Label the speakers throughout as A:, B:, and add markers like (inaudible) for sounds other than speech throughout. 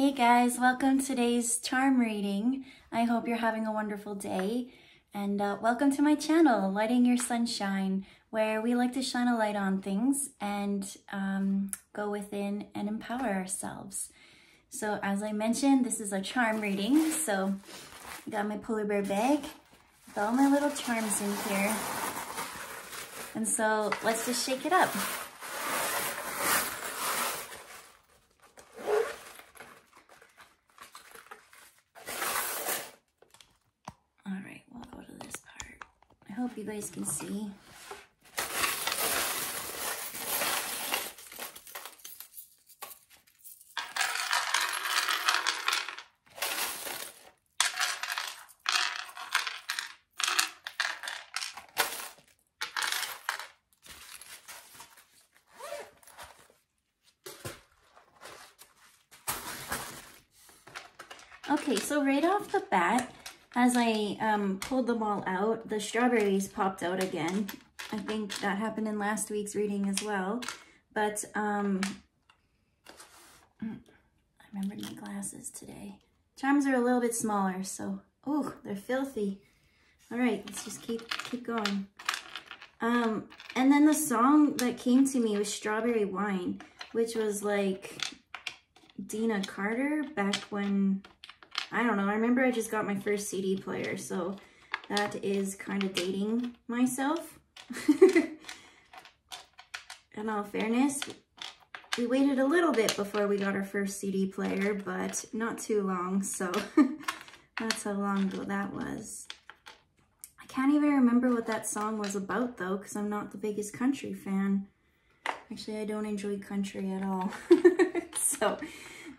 A: Hey guys, welcome to today's charm reading. I hope you're having a wonderful day and uh, welcome to my channel, Lighting Your Sunshine, where we like to shine a light on things and um, go within and empower ourselves. So as I mentioned, this is a charm reading. So I got my polar bear bag with all my little charms in here. And so let's just shake it up. hope you guys can see. Okay, so right off the bat, as I um, pulled them all out, the strawberries popped out again. I think that happened in last week's reading as well. But um, I remembered my glasses today. Charms are a little bit smaller, so, oh, they're filthy. All right, let's just keep, keep going. Um, and then the song that came to me was Strawberry Wine, which was like Deana Carter back when I don't know. I remember I just got my first CD player, so that is kind of dating myself. (laughs) In all fairness, we waited a little bit before we got our first CD player, but not too long, so (laughs) that's how long ago that was. I can't even remember what that song was about, though, because I'm not the biggest country fan. Actually, I don't enjoy country at all. (laughs) so,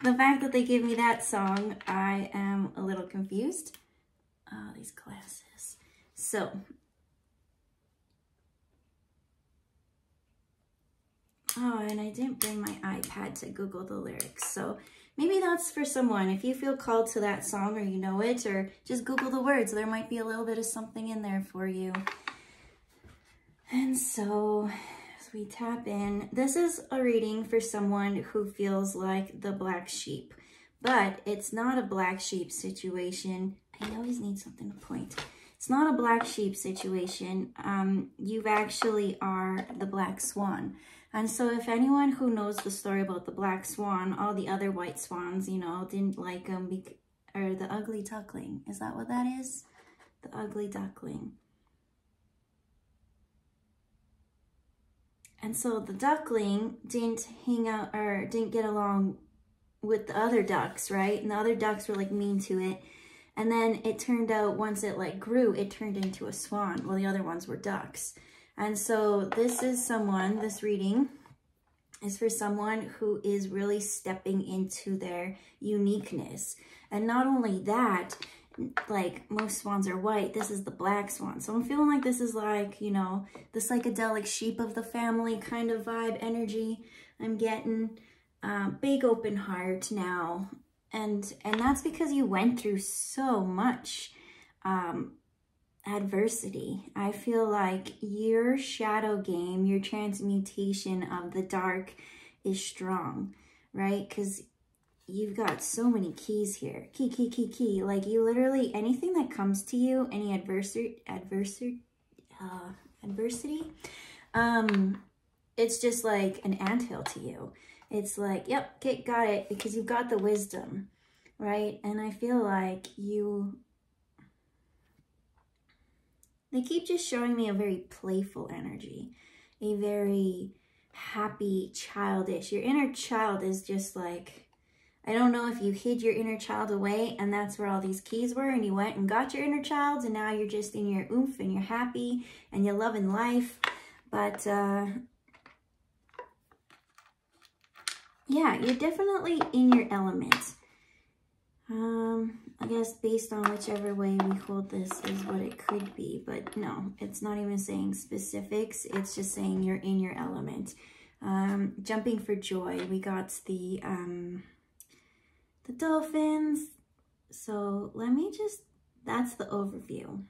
A: the fact that they gave me that song, I am a little confused. Oh, these glasses. So, oh, and I didn't bring my iPad to Google the lyrics. So maybe that's for someone. If you feel called to that song or you know it, or just Google the words, there might be a little bit of something in there for you. And so we tap in. This is a reading for someone who feels like the black sheep, but it's not a black sheep situation. I always need something to point. It's not a black sheep situation. Um, you actually are the black swan. And so if anyone who knows the story about the black swan, all the other white swans, you know, didn't like them, or the ugly duckling. Is that what that is? The ugly duckling. And so the duckling didn't hang out or didn't get along with the other ducks, right? And the other ducks were like mean to it. And then it turned out once it like grew, it turned into a swan. Well, the other ones were ducks. And so this is someone, this reading is for someone who is really stepping into their uniqueness. And not only that, like most swans are white. This is the black swan. So I'm feeling like this is like, you know, the psychedelic sheep of the family kind of vibe energy I'm getting. Uh, big open heart now. And, and that's because you went through so much um, adversity. I feel like your shadow game, your transmutation of the dark is strong, right? Because you've got so many keys here. Key, key, key, key. Like you literally, anything that comes to you, any adversity, adversity, uh, adversity, um, it's just like an anthill to you. It's like, yep, okay, got it, because you've got the wisdom, right? And I feel like you, they keep just showing me a very playful energy, a very happy, childish. Your inner child is just like, I don't know if you hid your inner child away and that's where all these keys were and you went and got your inner child and now you're just in your oomph and you're happy and you're loving life. But uh, yeah, you're definitely in your element. Um, I guess based on whichever way we hold this is what it could be. But no, it's not even saying specifics. It's just saying you're in your element. Um, jumping for joy, we got the... Um, the dolphins. So let me just, that's the overview.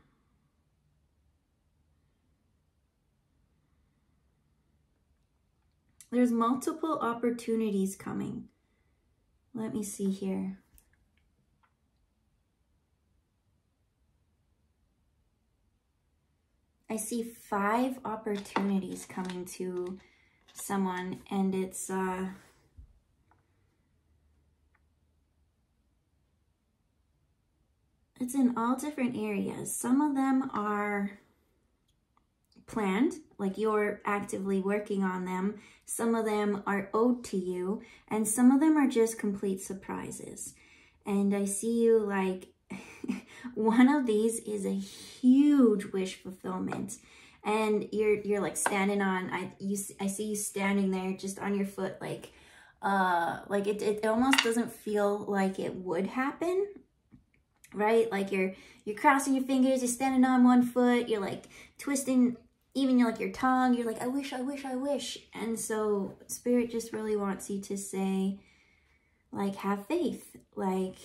A: There's multiple opportunities coming. let me see here. I see five opportunities coming to someone and it's uh it's in all different areas. Some of them are planned, like you're actively working on them. Some of them are owed to you, and some of them are just complete surprises. And I see you like, (laughs) one of these is a huge wish fulfillment. And you're you're like standing on, I you I see you standing there just on your foot, like, uh, like it, it almost doesn't feel like it would happen right? Like you're you're crossing your fingers, you're standing on one foot, you're like twisting even like your tongue, you're like, I wish, I wish, I wish. And so spirit just really wants you to say, like, have faith. Like,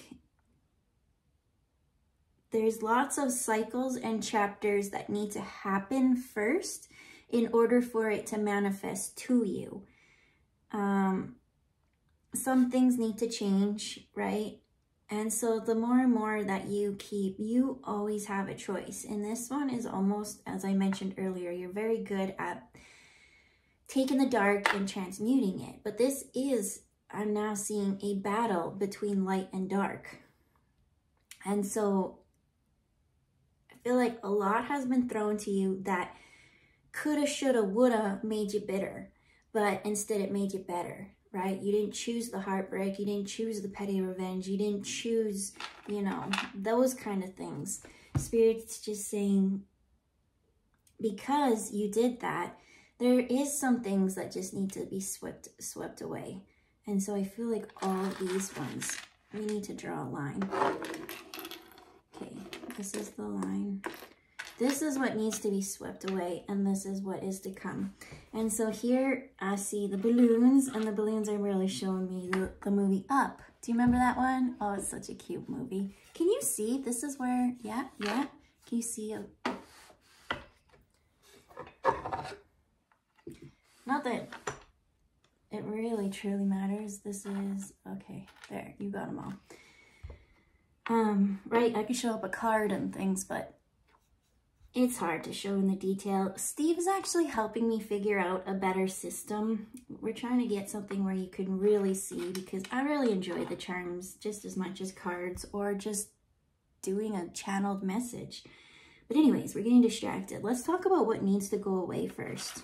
A: there's lots of cycles and chapters that need to happen first in order for it to manifest to you. Um, some things need to change, right? And so the more and more that you keep, you always have a choice. And this one is almost, as I mentioned earlier, you're very good at taking the dark and transmuting it. But this is, I'm now seeing a battle between light and dark. And so I feel like a lot has been thrown to you that coulda, shoulda, woulda made you bitter. But instead it made you better right? You didn't choose the heartbreak. You didn't choose the petty revenge. You didn't choose, you know, those kind of things. Spirit's just saying, because you did that, there is some things that just need to be swept swept away. And so I feel like all these ones, we need to draw a line. Okay, this is the line. This is what needs to be swept away, and this is what is to come. And so here I see the balloons, and the balloons are really showing me the, the movie Up. Do you remember that one? Oh, it's such a cute movie. Can you see? This is where, yeah, yeah. Can you see? A, not that it really truly matters. This is, okay, there, you got them all. Um, right, I could show up a card and things, but it's hard to show in the detail. Steve is actually helping me figure out a better system. We're trying to get something where you can really see because I really enjoy the charms just as much as cards or just doing a channeled message. But anyways, we're getting distracted. Let's talk about what needs to go away first.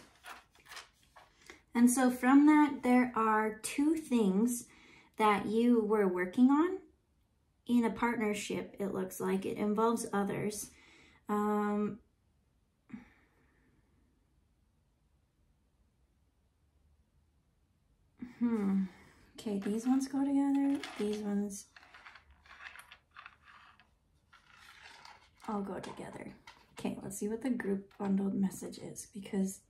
A: And so from that, there are two things that you were working on in a partnership, it looks like. It involves others. Um, hmm. Okay, these ones go together. These ones all go together. Okay, let's see what the group bundled message is because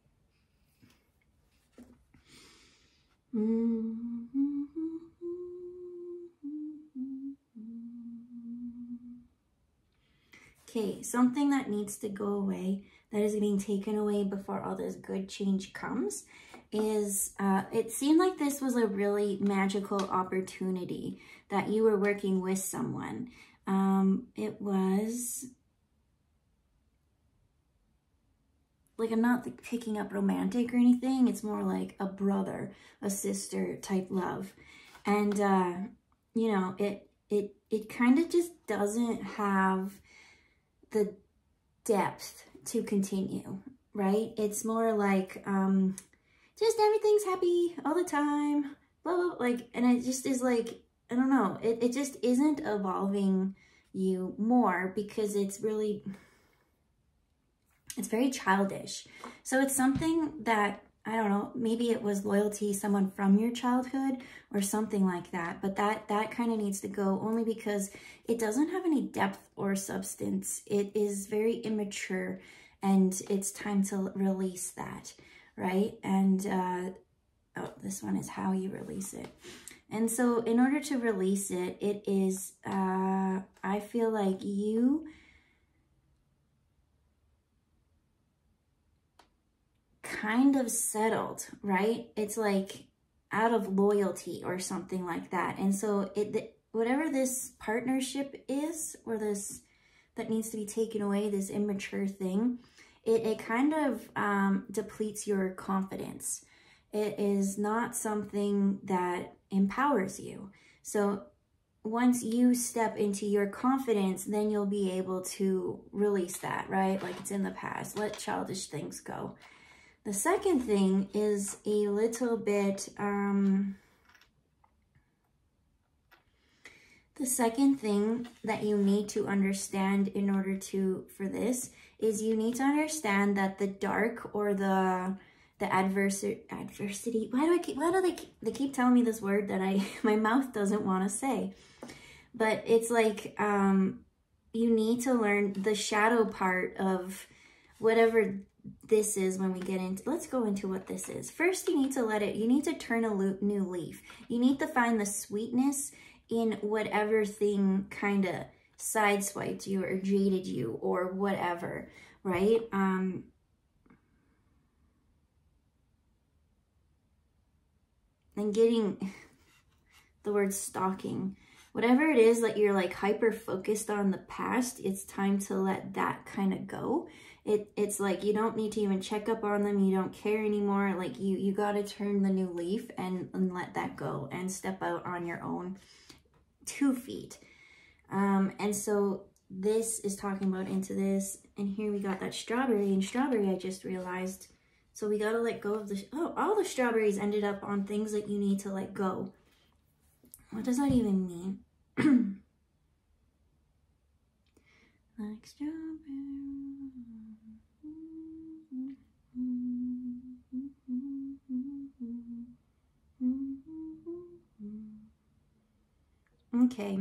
A: mm -hmm. Okay, something that needs to go away, that is being taken away before all this good change comes, is uh, it seemed like this was a really magical opportunity that you were working with someone. Um, it was like I'm not like, picking up romantic or anything. It's more like a brother, a sister type love. And, uh, you know, it, it, it kind of just doesn't have the depth to continue, right? It's more like um, just everything's happy all the time, blah, blah, like, and it just is like, I don't know, it, it just isn't evolving you more because it's really, it's very childish. So it's something that I don't know, maybe it was loyalty, someone from your childhood or something like that. But that, that kind of needs to go only because it doesn't have any depth or substance. It is very immature and it's time to release that, right? And, uh, oh, this one is how you release it. And so in order to release it, it is, uh, I feel like you kind of settled, right? It's like, out of loyalty or something like that. And so it the, whatever this partnership is or this that needs to be taken away, this immature thing, it, it kind of um, depletes your confidence. It is not something that empowers you. So once you step into your confidence, then you'll be able to release that, right? Like it's in the past. Let childish things go. The second thing is a little bit, um, the second thing that you need to understand in order to, for this, is you need to understand that the dark or the, the adversity, adversity, why do I keep, why do they, they keep telling me this word that I, (laughs) my mouth doesn't want to say, but it's like, um, you need to learn the shadow part of whatever this is when we get into, let's go into what this is. First, you need to let it, you need to turn a new leaf. You need to find the sweetness in whatever thing kind of sideswiped you or jaded you or whatever, right? Um, and getting (laughs) the word stalking, whatever it is that you're like hyper focused on the past, it's time to let that kind of go it it's like you don't need to even check up on them you don't care anymore like you you got to turn the new leaf and, and let that go and step out on your own two feet. Um and so this is talking about into this and here we got that strawberry and strawberry i just realized so we got to let go of the oh all the strawberries ended up on things that you need to let go. What does that even mean? (clears throat) Like strawberry Okay,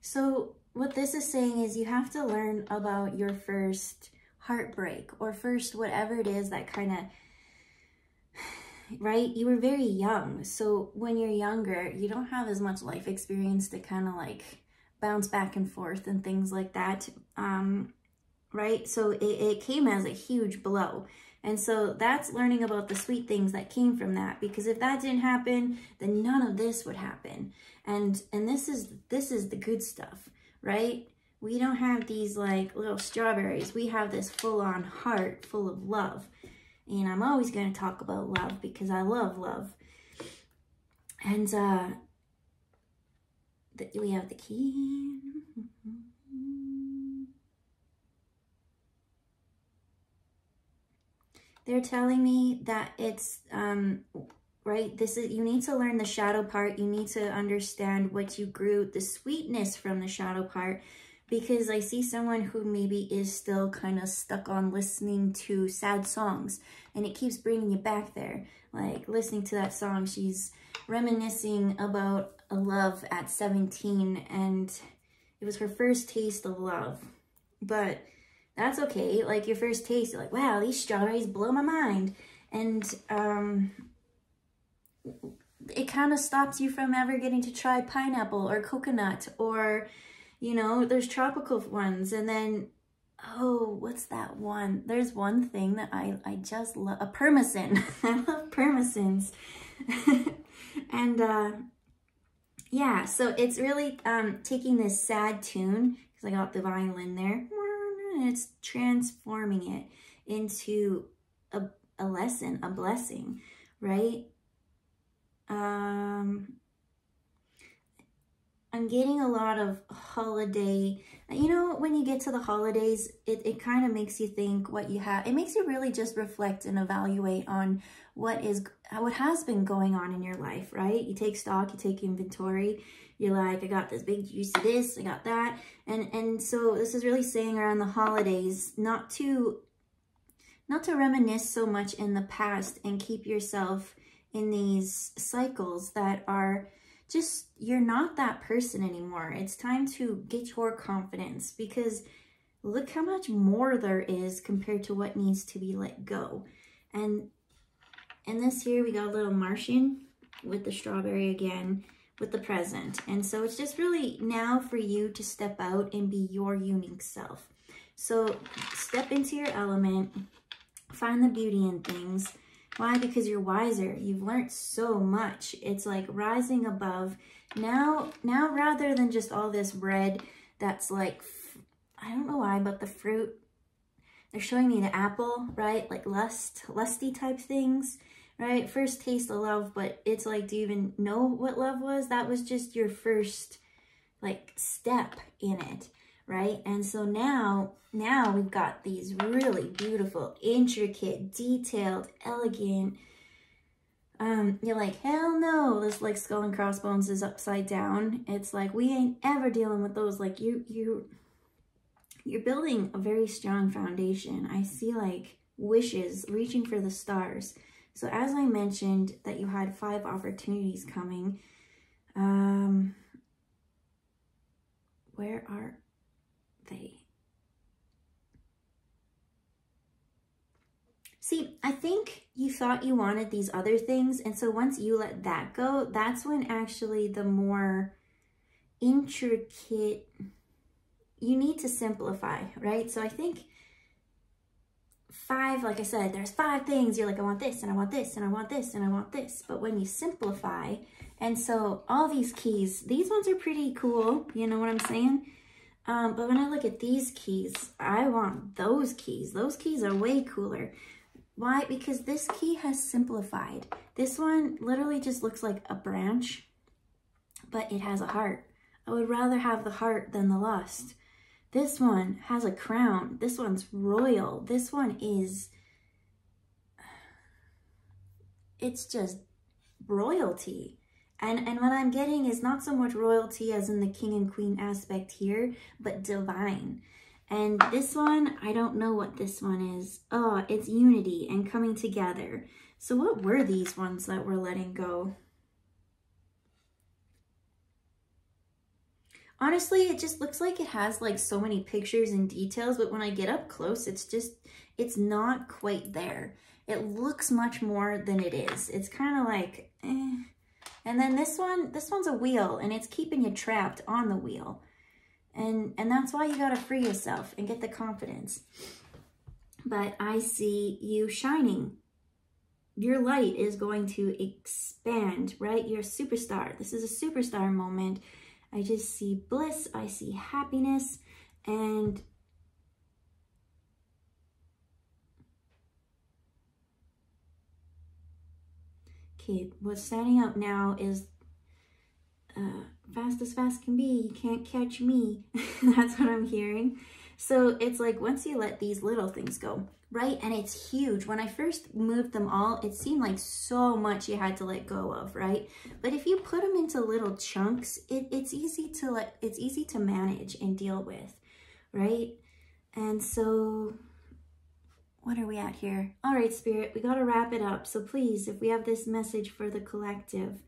A: so what this is saying is you have to learn about your first heartbreak or first whatever it is that kind of, (sighs) right? You were very young. So when you're younger, you don't have as much life experience to kind of like bounce back and forth and things like that. Um, right? So it, it came as a huge blow. And so that's learning about the sweet things that came from that. Because if that didn't happen, then none of this would happen. And and this is this is the good stuff, right? We don't have these like little strawberries. We have this full-on heart full of love. And I'm always going to talk about love because I love love. And uh, the, we have the key. They're telling me that it's, um, right, this is, you need to learn the shadow part. You need to understand what you grew, the sweetness from the shadow part, because I see someone who maybe is still kind of stuck on listening to sad songs and it keeps bringing you back there. Like listening to that song, she's reminiscing about a love at 17 and it was her first taste of love. But that's okay. Like your first taste, you're like, wow, these strawberries blow my mind. And um, it kind of stops you from ever getting to try pineapple or coconut or, you know, there's tropical ones. And then, oh, what's that one? There's one thing that I, I just love, a permacin. (laughs) I love permacins. (laughs) and uh, yeah, so it's really um, taking this sad tune, because I got the violin there and it's transforming it into a, a lesson, a blessing, right? Um, I'm getting a lot of holiday, you know, when you get to the holidays, it, it kind of makes you think what you have. It makes you really just reflect and evaluate on what is, what has been going on in your life, right? You take stock, you take inventory, you're like, I got this big juice of this, I got that. And, and so this is really saying around the holidays, not to, not to reminisce so much in the past and keep yourself in these cycles that are just, you're not that person anymore. It's time to get your confidence because look how much more there is compared to what needs to be let go. And in this here, we got a little Martian with the strawberry again with the present. And so it's just really now for you to step out and be your unique self. So step into your element, find the beauty in things, Why? Because you're wiser. You've learned so much. It's like rising above. Now, now rather than just all this red that's like, I don't know why, but the fruit, they're showing me the apple, right? Like lust, lusty type things, right? First taste of love, but it's like, do you even know what love was? That was just your first like step in it, right? And so now, now we've got these really beautiful, intricate, detailed, elegant, um, you're like, hell no, this like skull and crossbones is upside down. It's like, we ain't ever dealing with those. Like you, you, you're building a very strong foundation. I see like wishes reaching for the stars. So as I mentioned that you had five opportunities coming, um, where are they? See, I think you thought you wanted these other things. And so once you let that go, that's when actually the more intricate, you need to simplify, right? So I think five, like I said, there's five things. You're like, I want this and I want this and I want this and I want this. But when you simplify, and so all these keys, these ones are pretty cool. You know what I'm saying? Um, but when I look at these keys, I want those keys. Those keys are way cooler. Why? Because this key has simplified. This one literally just looks like a branch, but it has a heart. I would rather have the heart than the lust. This one has a crown. This one's royal. This one is, it's just royalty. And, and what I'm getting is not so much royalty as in the king and queen aspect here, but divine. And this one, I don't know what this one is. Oh, it's unity and coming together. So what were these ones that we're letting go? Honestly, it just looks like it has like so many pictures and details, but when I get up close, it's just, it's not quite there. It looks much more than it is. It's kind of like, eh. And then this one, this one's a wheel and it's keeping you trapped on the wheel. And, and that's why you got to free yourself and get the confidence. But I see you shining. Your light is going to expand, right? You're a superstar. This is a superstar moment. I just see bliss. I see happiness. And what's standing up now is uh, fast as fast can be. You can't catch me. (laughs) That's what I'm hearing. So it's like once you let these little things go, right? And it's huge. When I first moved them all, it seemed like so much you had to let go of, right? But if you put them into little chunks, it, it's easy to let, it's easy to manage and deal with, right? And so what are we at here? All right, Spirit, we got to wrap it up. So please, if we have this message for the collective,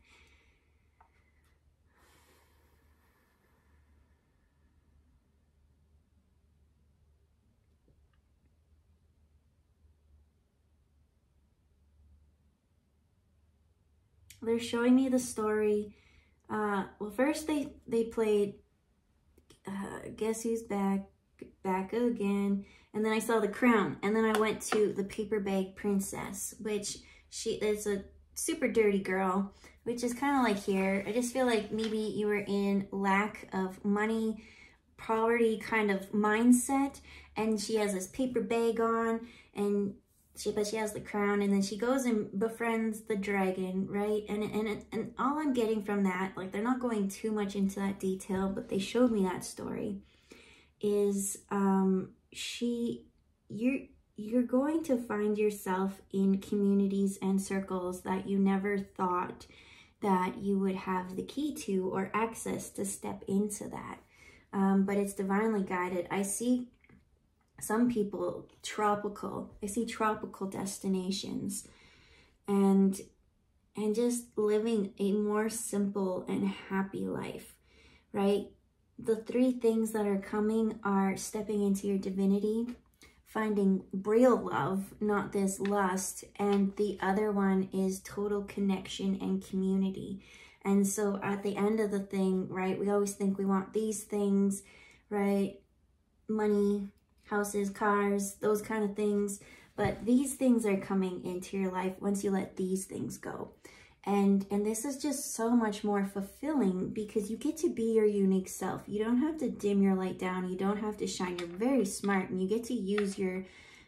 A: they're showing me the story. Uh, well, first they, they played uh, Guess Who's Back, Back Again, and then I saw The Crown, and then I went to The Paper Bag Princess, which she is a super dirty girl, which is kind of like here. I just feel like maybe you were in lack of money, poverty kind of mindset, and she has this paper bag on, and she but she has the crown and then she goes and befriends the dragon right and and and all i'm getting from that like they're not going too much into that detail but they showed me that story is um she you're you're going to find yourself in communities and circles that you never thought that you would have the key to or access to step into that um, but it's divinely guided i see some people tropical. I see tropical destinations and and just living a more simple and happy life, right? The three things that are coming are stepping into your divinity, finding real love, not this lust, and the other one is total connection and community. And so at the end of the thing, right, we always think we want these things, right? Money, houses, cars, those kind of things. But these things are coming into your life once you let these things go. And, and this is just so much more fulfilling because you get to be your unique self. You don't have to dim your light down. You don't have to shine. You're very smart and you get to use your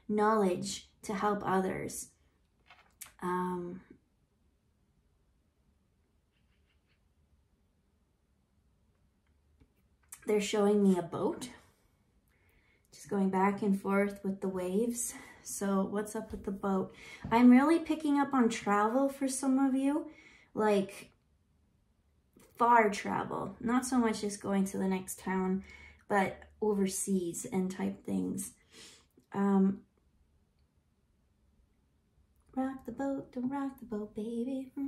A: knowledge to help others. Um, they're showing me a boat just going back and forth with the waves so what's up with the boat? I'm really picking up on travel for some of you like far travel. Not so much just going to the next town but overseas and type things. Um rock the boat, don't rock the boat, baby. (laughs)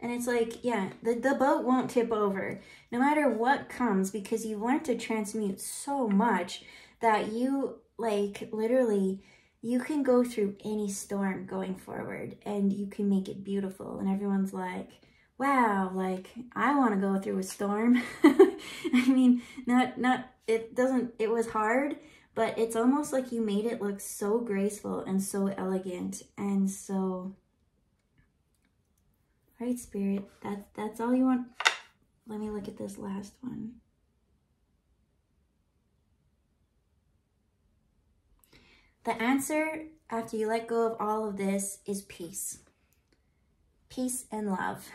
A: And it's like, yeah, the, the boat won't tip over no matter what comes because you've learned to transmute so much that you, like, literally, you can go through any storm going forward and you can make it beautiful. And everyone's like, wow, like, I want to go through a storm. (laughs) I mean, not, not, it doesn't, it was hard but it's almost like you made it look so graceful and so elegant and so right spirit that that's all you want let me look at this last one the answer after you let go of all of this is peace peace and love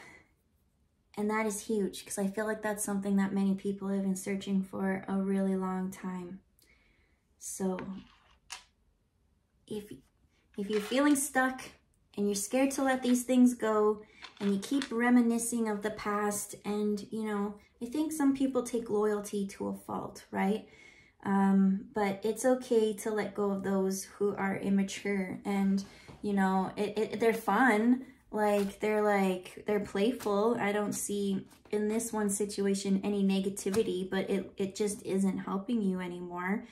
A: and that is huge because I feel like that's something that many people have been searching for a really long time. So if, if you're feeling stuck and you're scared to let these things go and you keep reminiscing of the past and, you know, I think some people take loyalty to a fault, right? Um, but it's okay to let go of those who are immature and, you know, it, it, they're fun. Like, they're like, they're playful. I don't see in this one situation any negativity, but it, it just isn't helping you anymore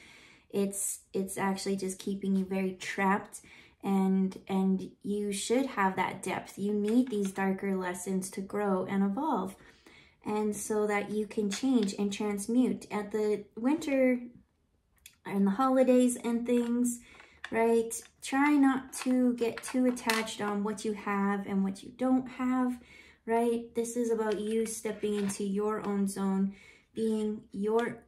A: it's it's actually just keeping you very trapped and and you should have that depth you need these darker lessons to grow and evolve and so that you can change and transmute at the winter and the holidays and things right try not to get too attached on what you have and what you don't have right this is about you stepping into your own zone being your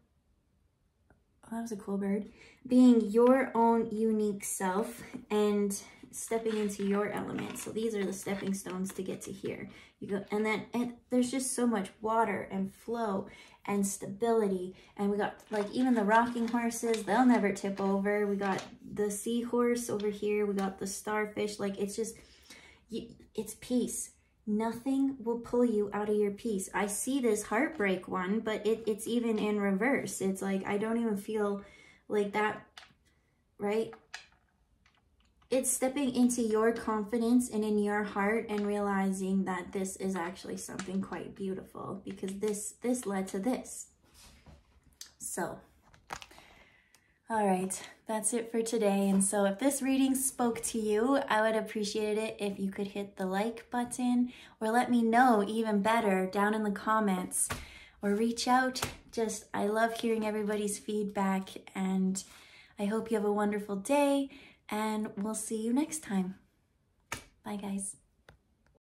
A: that was a cool bird, being your own unique self and stepping into your element. So these are the stepping stones to get to here. You go, and then and there's just so much water and flow and stability. And we got like even the rocking horses, they'll never tip over. We got the seahorse over here. We got the starfish. Like it's just, it's peace. Nothing will pull you out of your peace. I see this heartbreak one, but it, it's even in reverse. It's like, I don't even feel like that, right? It's stepping into your confidence and in your heart and realizing that this is actually something quite beautiful because this, this led to this. So all right, that's it for today. And so if this reading spoke to you, I would appreciate it if you could hit the like button or let me know even better down in the comments or reach out. Just, I love hearing everybody's feedback and I hope you have a wonderful day and we'll see you next time. Bye guys.